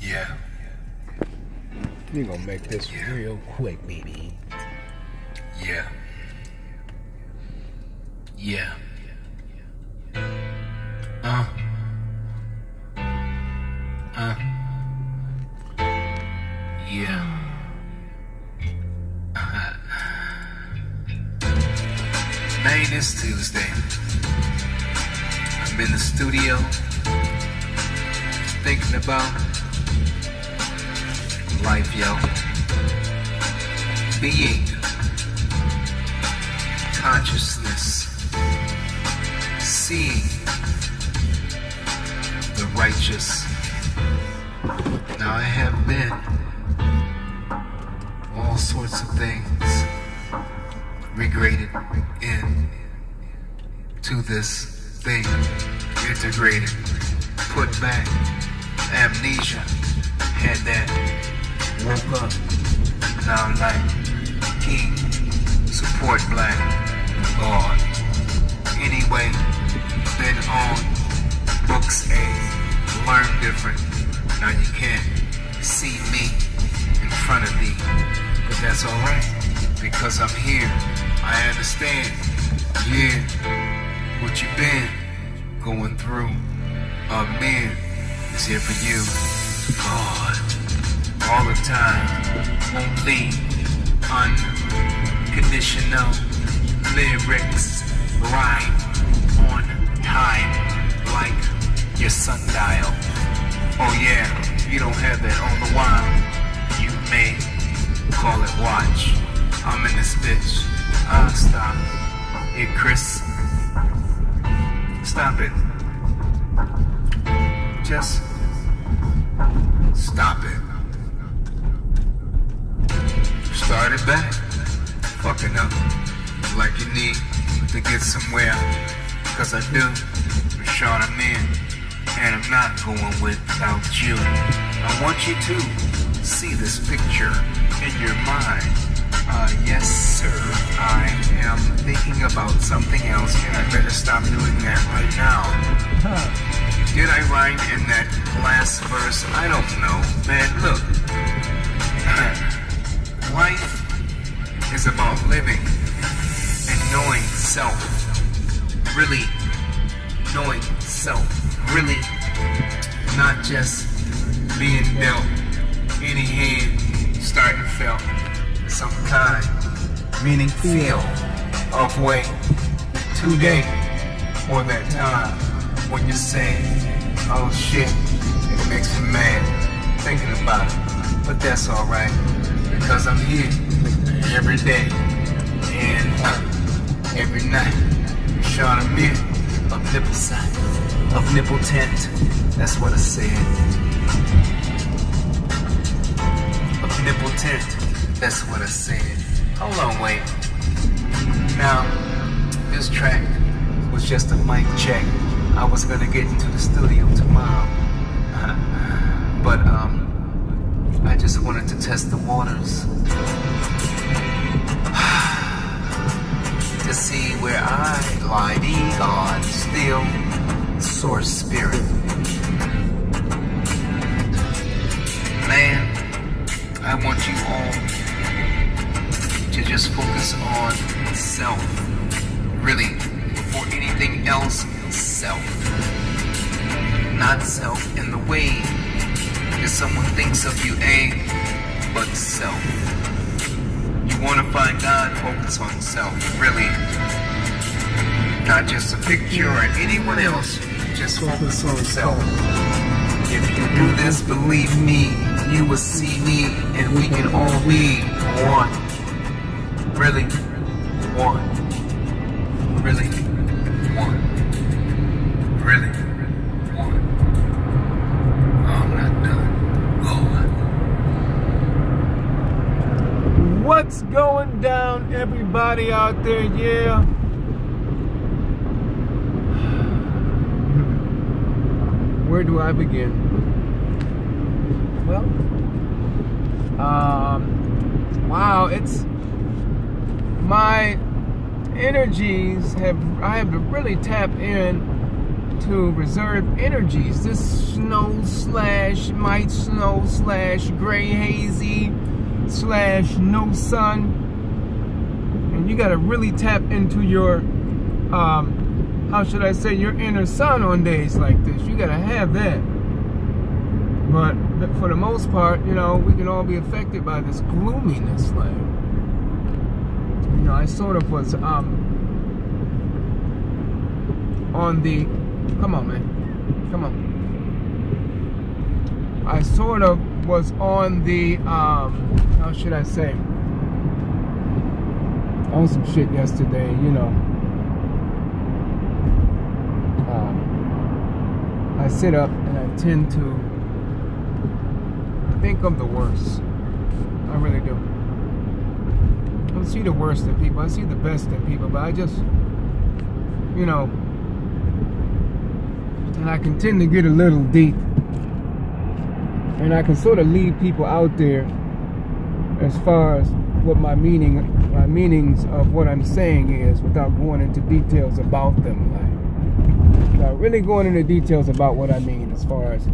Yeah. We're gonna make this Yeah. real quick, baby. Yeah. Yeah. Uh. Uh. Yeah. Man, it's Tuesday. I'm in the studio thinking about life, yo. Being. Consciousness, seeing. The righteous. Now I have been all sorts of things regraded in to this thing, integrated, put back, amnesia, had that, woke up, now I'm like, king, support black, God. Anyway, been on books A, learn different. Now you can't see me in front of thee, but that's alright, because I'm here. I understand, yeah, what you've been going through. A man is here for you, God, all the time, only unconditional lyrics rhyme on time like your sundial. Oh yeah, you don't have that on the wire. You may call it watch. I'm in this bitch. Ah, stop. Hey Chris. Stop it. Just stop it. Start it back. Fucking up. Like you need to get somewhere. Cause I do. For sure I'm in. And I'm not going without you. I want you to see this picture in your mind. Uh, yes, sir. I am thinking about something else, and I better stop doing that right now. Huh. Did I rhyme in that last verse? I don't know. Man, look. Life is about living and knowing self. Really knowing self. Really not just being dealt any hand starting to felt some kind meaning feel of way today or that time when you say oh shit it makes me mad thinking about it but that's alright because I'm here every day and every night. Sean Ameer of nipple side of nipple tent that's what I said. Of nipple tent that's what I said. Hold on wait. Now this track was just a mic check. I was gonna get into the studio tomorrow. But um I just wanted to test the waters. To see where I lie be God still source spirit self if you do this believe me you will see me and we can all be one. Really one. Really one. Really one. I'm not done. Going What's going down, everybody out there? Yeah. Where do I begin? Well, um, wow, it's my energies have I have to really tap in to reserve energies. This snow slash might snow slash gray hazy slash no sun. And you gotta really tap into your um, how should I say your inner sun on days like this. You gotta have that. But, but for the most part, you know, we can all be affected by this gloominess like you know, I sort of was um on the come on man come on I sort of was on the um how should I say on some shit yesterday you know um, I sit up and I tend to think of the worst I really do I don't see the worst in people I see the best in people but I just you know and I can tend to get a little deep. And I can sort of leave people out there as far as what my meaning my meanings of what I'm saying is without going into details about them. Like without really going into details about what I mean as far as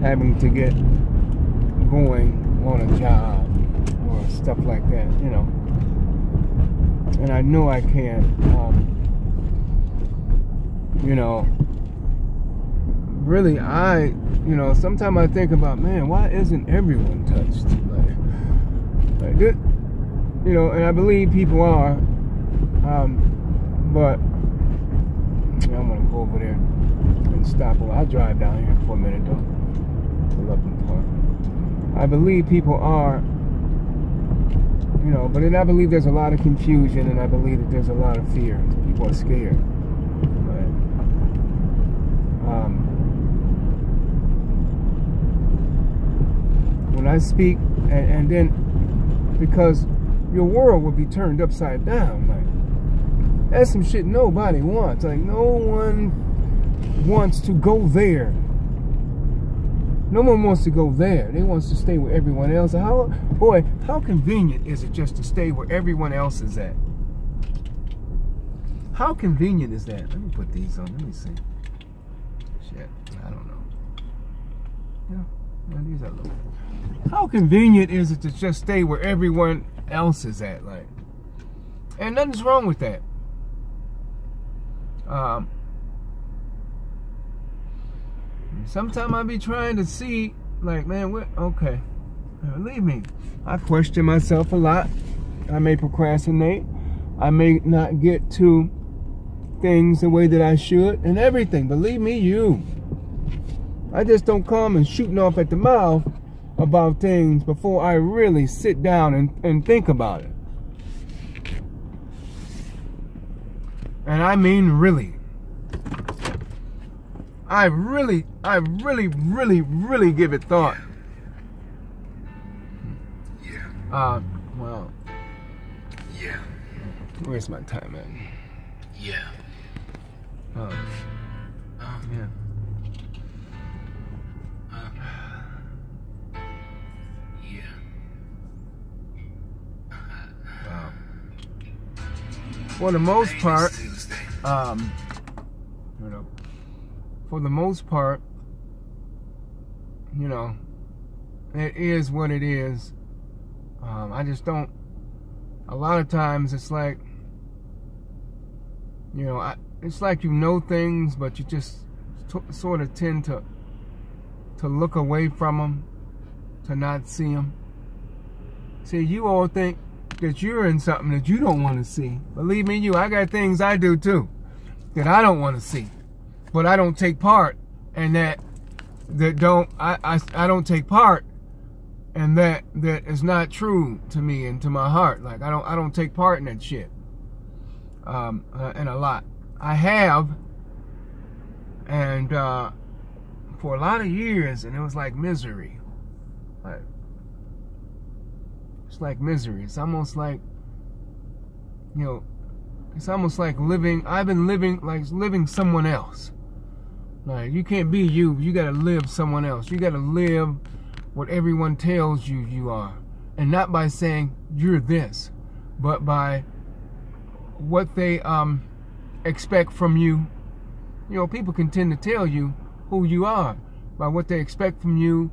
having to get going on a job or stuff like that, you know. And I know I can um, you know, really, I, you know, sometimes I think about, man, why isn't everyone touched? Like, like you know, and I believe people are, um, but yeah, I'm gonna go over there and stop. I'll drive down here for a minute though. Up in park. I believe people are, you know, but then I believe there's a lot of confusion, and I believe that there's a lot of fear. People are scared. um, when I speak, and, and then because your world will be turned upside down. That's some shit nobody wants. Like no one wants to go there. No one wants to go there. They wants to stay with everyone else. How boy, how convenient is it just to stay where everyone else is at? How convenient is that? Let me put these on. Let me see. Shit, I don't know. Yeah, yeah these are little. How convenient is it to just stay where everyone else is at? Like, and nothing's wrong with that. Um, sometimes I be trying to see, like, man, what? Okay, believe me, I question myself a lot. I may procrastinate. I may not get to things the way that I should, and everything. Believe me, you. I just don't come and shooting off at the mouth about things before I really sit down and, and think about it. And I mean really. I really, I really, really, really give it thought. Yeah. Uh, well. Yeah. Where's my time at? Yeah. Uh, Um, yeah. For the most part, um, for the most part, you know, it is what it is. Um, I just don't. A lot of times, it's like, you know, I, it's like you know things, but you just sort of tend to to look away from them, to not see them. See, you all think that you're in something that you don't want to see. Believe me, you, I got things I do too that I don't want to see, but I don't take part, and that that don't I I, I don't take part, and that that is not true to me and to my heart. Like I don't I don't take part in that shit. Um, uh, and a lot I have, and uh, for a lot of years, and it was like misery. Like like misery. It's almost like, you know, it's almost like living. I've been living like living someone else. Like you can't be you. You gotta live someone else. You gotta live what everyone tells you you are, and not by saying you're this, but by what they um expect from you, you know, people can tend to tell you who you are by what they expect from you,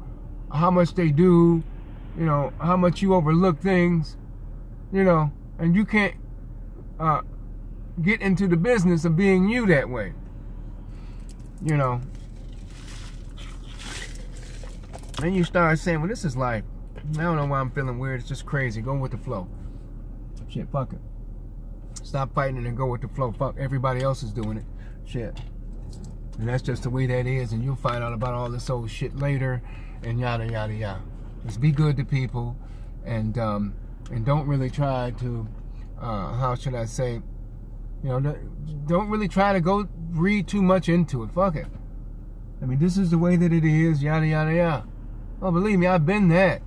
how much they do, you know, how much you overlook things, you know, and you can't uh, get into the business of being you that way. You know. And you start saying, well, this is life. I don't know why I'm feeling weird. It's just crazy. Go with the flow. Shit, fuck it. Stop fighting and go with the flow. Fuck, everybody else is doing it. Shit. And that's just the way that is. And you'll find out about all this old shit later and yada, yada, yada. Just be good to people and, um, and don't really try to, uh, how should I say, you know, don't really try to go read too much into it. Fuck it. I mean, this is the way that it is, yada, yada, yada. Oh, believe me, I've been that.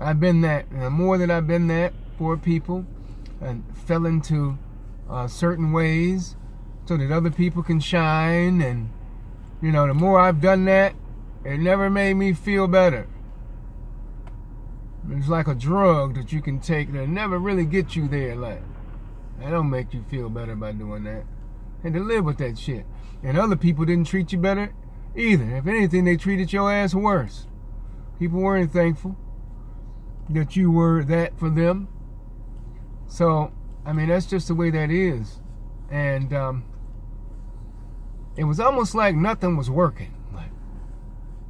I've been that. And the more that I've been that for people and fell into uh, certain ways so that other people can shine. And, you know, the more I've done that, it never made me feel better. It's like a drug that you can take that never really get you there. Like, that don't make you feel better by doing that. And to live with that shit. And other people didn't treat you better either. If anything, they treated your ass worse. People weren't thankful that you were that for them. So, I mean, that's just the way that is. And um, it was almost like nothing was working.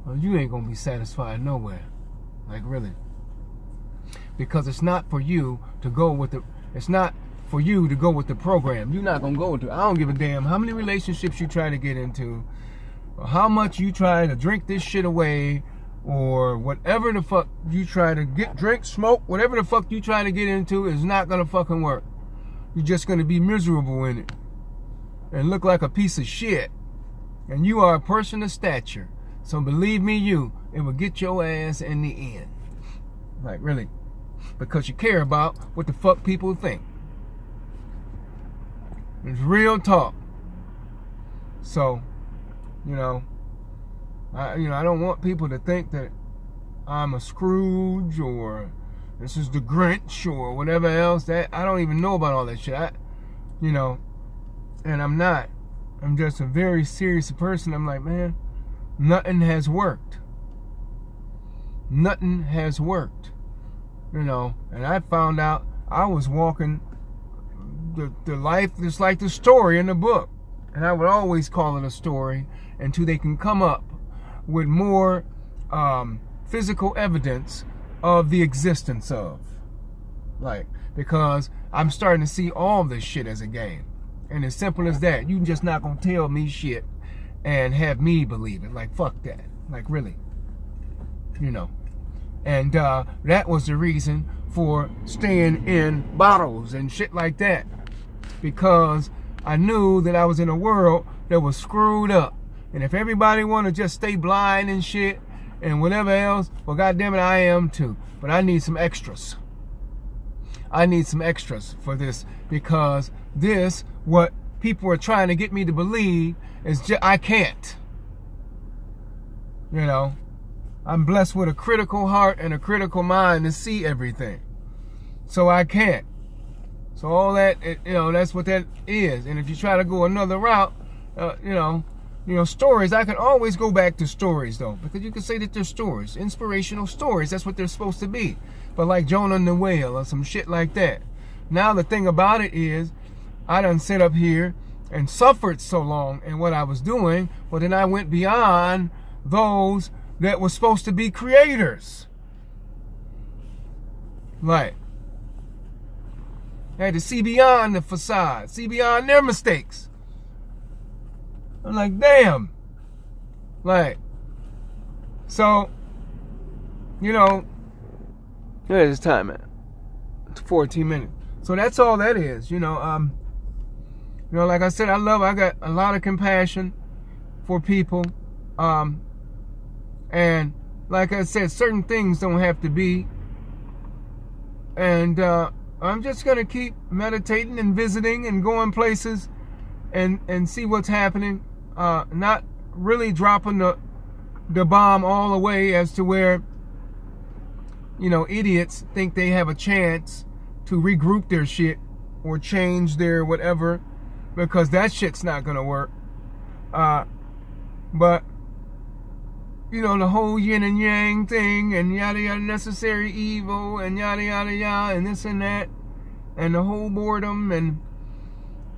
Well, you ain't gonna be satisfied nowhere. Like, really. Because it's not for you to go with the, it's not for you to go with the program. You're not gonna go with it. I don't give a damn how many relationships you try to get into, or how much you try to drink this shit away, or whatever the fuck you try to get, drink, smoke, whatever the fuck you try to get into is not gonna fucking work. You're just gonna be miserable in it and look like a piece of shit. And you are a person of stature. So believe me, you, it will get your ass in the end. Like, really. Because you care about what the fuck people think. It's real talk. So, you know, I, you know, I don't want people to think that I'm a Scrooge or this is the Grinch or whatever else. That I don't even know about all that shit. I, you know, and I'm not. I'm just a very serious person. I'm like, man, nothing has worked. Nothing has worked. You know, and I found out I was walking the, the life just like the story in the book. And I would always call it a story until they can come up with more um, physical evidence of the existence of. Like, because I'm starting to see all this shit as a game. And as simple as that, you just not gonna tell me shit and have me believe it. Like, fuck that. Like, really. You know. And uh, that was the reason for staying in bottles and shit like that. Because I knew that I was in a world that was screwed up. And if everybody want to just stay blind and shit and whatever else, well, goddamn it, I am too. But I need some extras. I need some extras for this because this, what people are trying to get me to believe, is just, I can't. You know, I'm blessed with a critical heart and a critical mind to see everything. So I can't. So all that, you know, that's what that is. And if you try to go another route, uh, you know, you know, stories, I can always go back to stories though, because you can say that they're stories, inspirational stories. That's what they're supposed to be. But like Jonah and the whale or some shit like that. Now the thing about it is, I done sit up here and suffered so long in what I was doing, but then I went beyond those that were supposed to be creators. Like, I had to see beyond the facade, see beyond their mistakes. I'm like, damn. Like, so, you know, yeah, it's time, man. It's 14 minutes. So that's all that is, you know. Um, you know, like I said, I love. I got a lot of compassion for people, um, and like I said, certain things don't have to be. And uh, I'm just gonna keep meditating and visiting and going places, and and see what's happening uh, not really dropping the the bomb all the way as to where you know idiots think they have a chance to regroup their shit or change their whatever because that shit's not gonna work. Uh, but you know the whole yin and yang thing, and yada yada, necessary evil, and yada yada yada, and this and that, and the whole boredom, and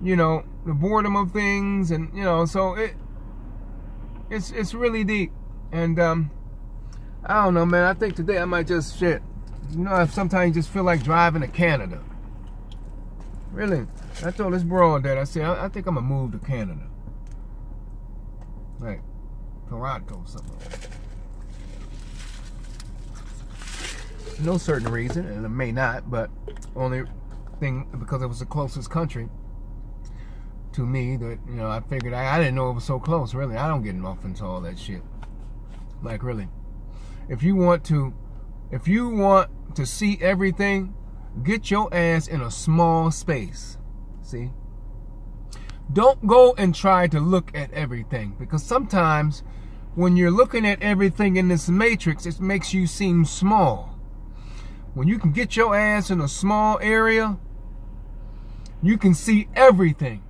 you know the boredom of things, and you know, so it it's it's really deep, and um, I don't know, man. I think today I might just shit. You know, sometimes you just feel like driving to Canada. Really, I told this broad that I said I, I think I'm gonna move to Canada, like Toronto, something. No certain reason, and it may not, but only thing because it was the closest country to me that you know I figured I, I didn't know it was so close. Really, I don't get off into all that shit. Like really, if you want to, if you want to see everything, get your ass in a small space. See. Don't go and try to look at everything because sometimes when you're looking at everything in this matrix, it makes you seem small. When you can get your ass in a small area, you can see everything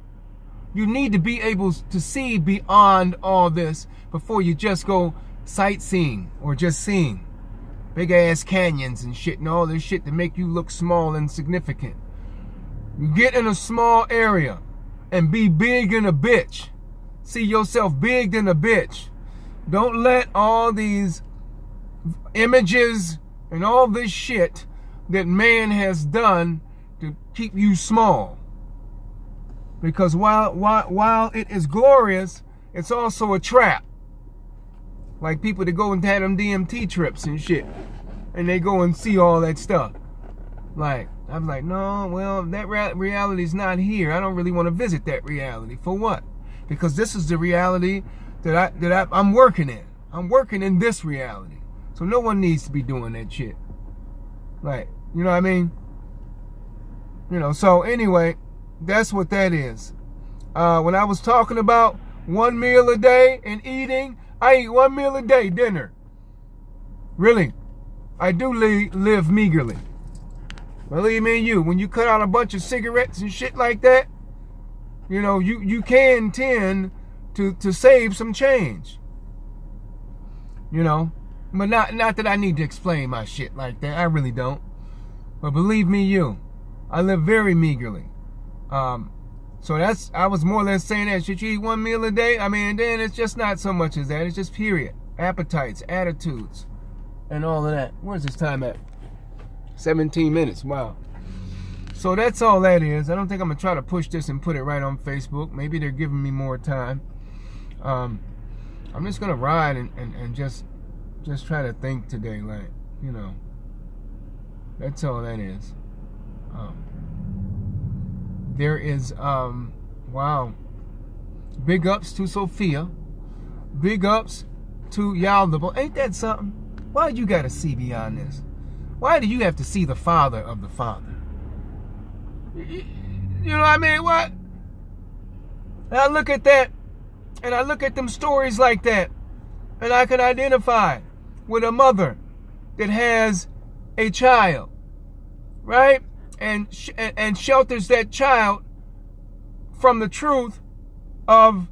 you need to be able to see beyond all this before you just go sightseeing or just seeing big ass canyons and shit and all this shit to make you look small and significant. Get in a small area and be big in a bitch. See yourself big in a bitch. Don't let all these images and all this shit that man has done to keep you small. Because while, while, while it is glorious, it's also a trap. Like people that go and have them DMT trips and shit. And they go and see all that stuff. Like, I'm like, no, well, that reality is not here. I don't really want to visit that reality. For what? Because this is the reality that I that I, I'm working in. I'm working in this reality. So no one needs to be doing that shit. Like, you know what I mean? You know, so anyway, that's what that is. Uh, when I was talking about one meal a day and eating, I eat one meal a day, dinner. Really, I do li live meagerly. Believe me, you, when you cut out a bunch of cigarettes and shit like that, you know, you, you can tend to, to save some change. You know, but not, not that I need to explain my shit like that. I really don't. But believe me, you, I live very meagerly. Um, so that's, I was more or less saying that, should you eat one meal a day? I mean, then it's just not so much as that. It's just period. Appetites, attitudes, and all of that. Where's this time at? 17 minutes, wow. So that's all that is. I don't think I'm gonna try to push this and put it right on Facebook. Maybe they're giving me more time. Um, I'm just gonna ride and, and, and just just try to think today, like, you know. That's all that is. Um, there is, um, wow. Big ups to Sophia. Big ups to Yaldabaoth. Ain't that something? Why you got to see beyond this? Why do you have to see the father of the father? You know what I mean? What? And I look at that, and I look at them stories like that, and I can identify with a mother that has a child, right? and, sh and shelters that child from the truth of,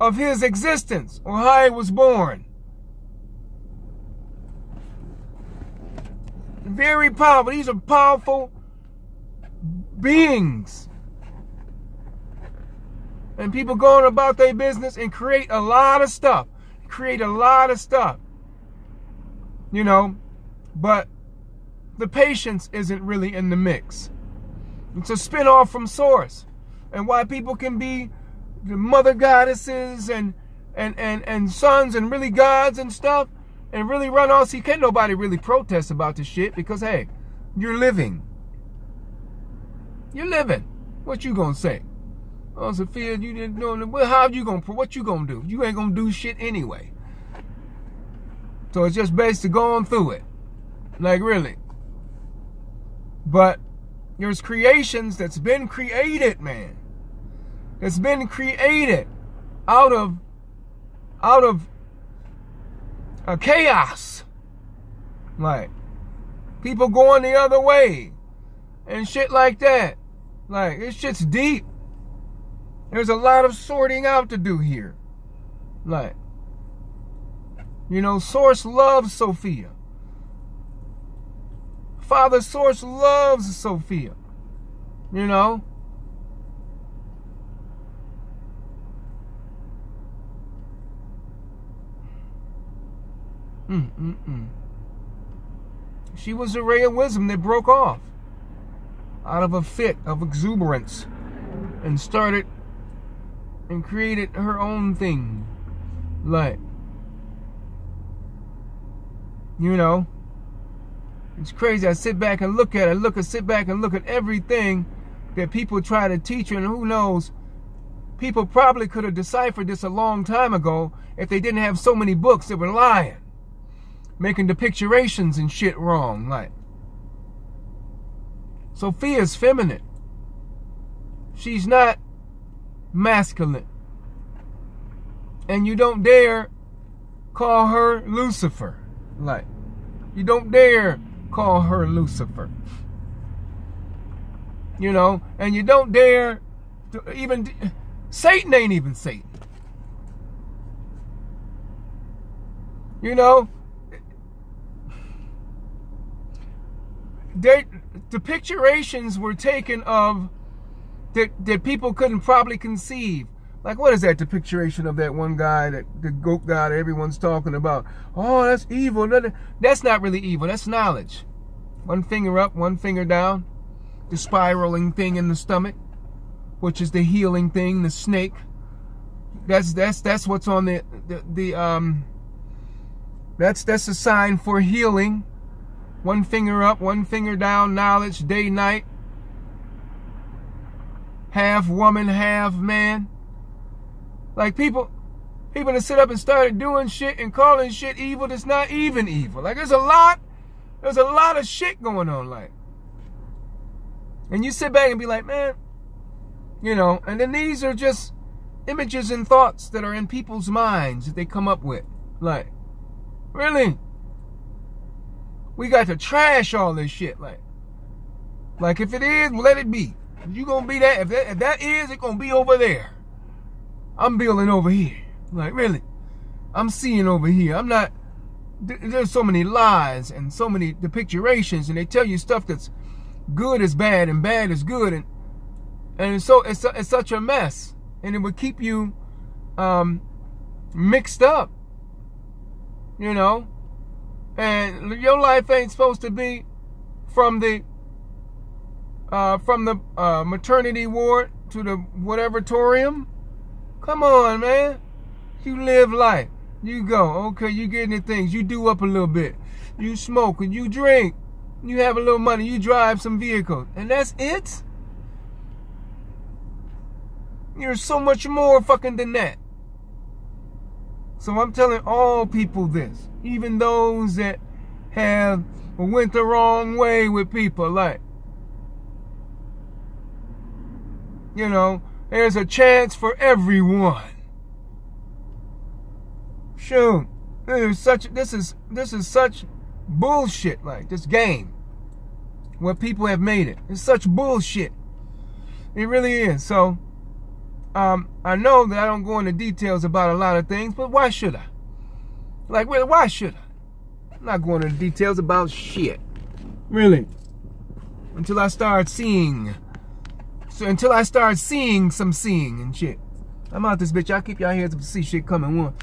of his existence or how he was born. Very powerful. These are powerful beings. And people going about their business and create a lot of stuff. Create a lot of stuff. You know, but the patience isn't really in the mix. It's a spinoff from Source. And why people can be the mother goddesses and and and and sons and really gods and stuff and really run all see can't nobody really protest about this shit because hey, you're living. You're living. What you gonna say? Oh, Sophia, you didn't know. Well, how you gonna? What you gonna do? You ain't gonna do shit anyway. So it's just basically going through it. Like really. But there's creations that's been created, man. That's been created out of out of a chaos. Like people going the other way and shit like that. Like this shit's deep. There's a lot of sorting out to do here. Like, you know, Source loves Sophia. Father Source loves Sophia. You know? Mm, mm, mm. She was a ray of wisdom that broke off out of a fit of exuberance and started and created her own thing. Like, you know, it's crazy. I sit back and look at it, look and sit back and look at everything that people try to teach you, and who knows, people probably could have deciphered this a long time ago if they didn't have so many books that were lying, making the picturations and shit wrong. Like, Sophia's feminine. She's not masculine. And you don't dare call her Lucifer. Like, you don't dare call her Lucifer. You know, and you don't dare to even Satan ain't even Satan. You know, the picturations were taken of that that people couldn't probably conceive. Like what is that depicturation of that one guy that the goat guy that everyone's talking about? Oh, that's evil. That's not really evil. That's knowledge. One finger up, one finger down. The spiraling thing in the stomach, which is the healing thing, the snake. That's that's that's what's on the the, the um that's that's a sign for healing. One finger up, one finger down, knowledge, day, night. Half woman, half man. Like people, people that sit up and started doing shit and calling shit evil that's not even evil. Like there's a lot, there's a lot of shit going on. Like, and you sit back and be like, man, you know. And then these are just images and thoughts that are in people's minds that they come up with. Like, really? We got to trash all this shit. Like, like if it is, let it be. You gonna be that, if that, if that is, it gonna be over there. I'm building over here. Like, really? I'm seeing over here. I'm not, there's so many lies and so many depicturations and they tell you stuff that's good is bad and bad is good and and so it's, it's such a mess and it would keep you um mixed up you know and your life ain't supposed to be from the uh, from the uh, maternity ward to the whatever torium. Come on, man. You live life. You go. Okay, you get into things. You do up a little bit. You smoke and you drink. You have a little money. You drive some vehicles. And that's it? You're so much more fucking than that. So I'm telling all people this, even those that have went the wrong way with people, like, you know, there's a chance for everyone. Shoot, this is such this is this is such bullshit. Like this game, where people have made it, it's such bullshit. It really is. So um, I know that I don't go into details about a lot of things, but why should I? Like, really, why should I? I'm not going into details about shit. Really. Until I start seeing. So until I start seeing some seeing and shit. I'm out this bitch. Y'all keep y'all heads up to see shit coming one.